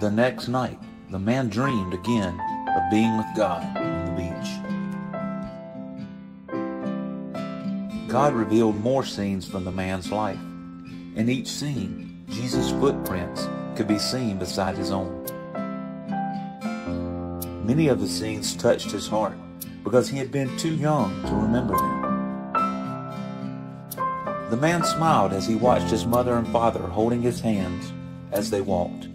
The next night, the man dreamed again of being with God on the beach. God revealed more scenes from the man's life. In each scene, Jesus' footprints could be seen beside his own. Many of the scenes touched his heart because he had been too young to remember them. The man smiled as he watched his mother and father holding his hands as they walked.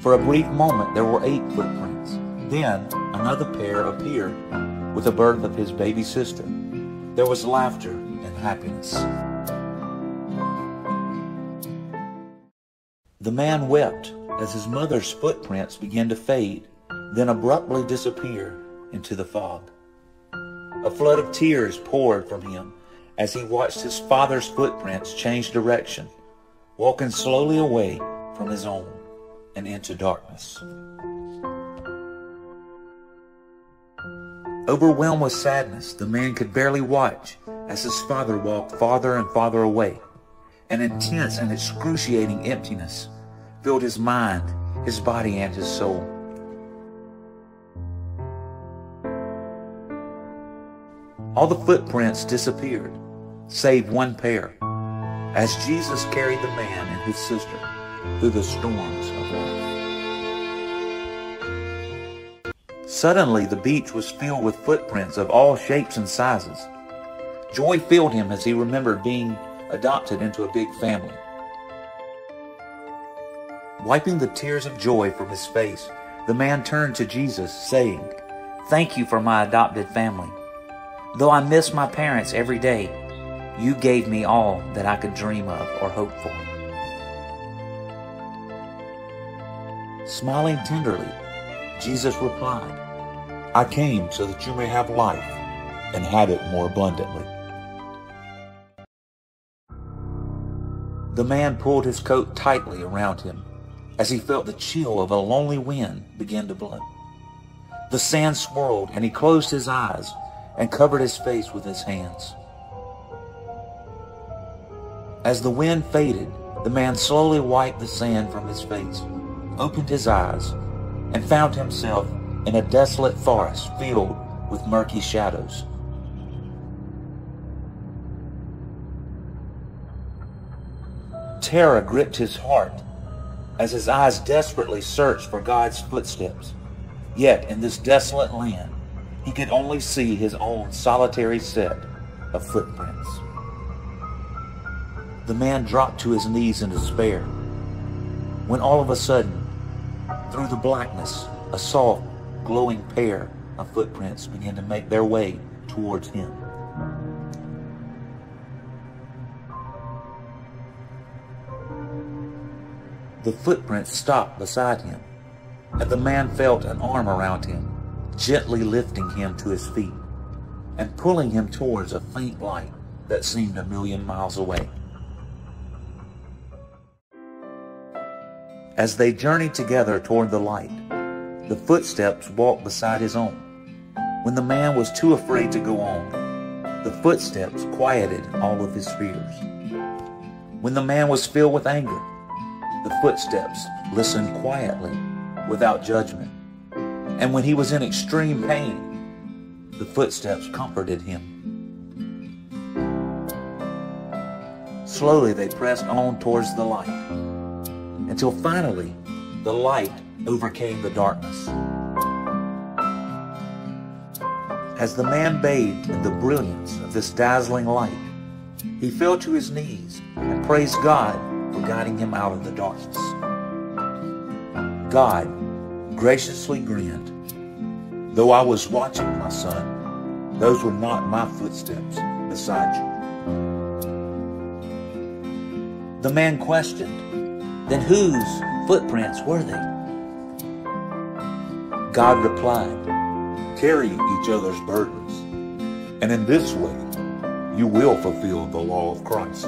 For a brief moment, there were eight footprints. Then another pair appeared with the birth of his baby sister. There was laughter and happiness. The man wept as his mother's footprints began to fade, then abruptly disappear into the fog. A flood of tears poured from him as he watched his father's footprints change direction, walking slowly away from his own and into darkness. Overwhelmed with sadness, the man could barely watch as his father walked farther and farther away. An intense and excruciating emptiness filled his mind, his body, and his soul. All the footprints disappeared, save one pair, as Jesus carried the man and his sister through the storms of life. Suddenly, the beach was filled with footprints of all shapes and sizes. Joy filled him as he remembered being adopted into a big family. Wiping the tears of joy from his face, the man turned to Jesus, saying, Thank you for my adopted family. Though I miss my parents every day, you gave me all that I could dream of or hope for. Smiling tenderly, Jesus replied, I came so that you may have life and have it more abundantly. The man pulled his coat tightly around him as he felt the chill of a lonely wind begin to blow. The sand swirled and he closed his eyes and covered his face with his hands. As the wind faded, the man slowly wiped the sand from his face, opened his eyes, and found himself in a desolate forest filled with murky shadows. Terror gripped his heart as his eyes desperately searched for God's footsteps. Yet in this desolate land, he could only see his own solitary set of footprints. The man dropped to his knees in despair when all of a sudden, through the blackness, a soft, glowing pair of footprints began to make their way towards him. The footprints stopped beside him, and the man felt an arm around him, gently lifting him to his feet and pulling him towards a faint light that seemed a million miles away. As they journeyed together toward the light, the footsteps walked beside his own. When the man was too afraid to go on, the footsteps quieted all of his fears. When the man was filled with anger, the footsteps listened quietly without judgment. And when he was in extreme pain, the footsteps comforted him. Slowly they pressed on towards the light until finally the light overcame the darkness. As the man bathed in the brilliance of this dazzling light, he fell to his knees and praised God for guiding him out of the darkness. God graciously grinned. Though I was watching, my son, those were not my footsteps beside you. The man questioned, Then whose footprints were they? God replied, Carry each other's burdens, and in this way you will fulfill the law of Christ.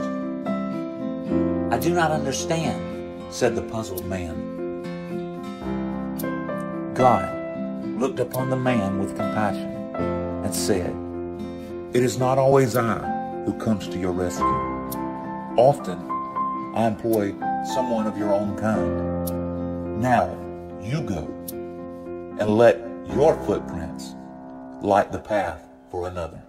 I do not understand, said the puzzled man. God looked upon the man with compassion and said, It is not always I who comes to your rescue. Often I employ someone of your own kind. Now you go and let your footprints light the path for another.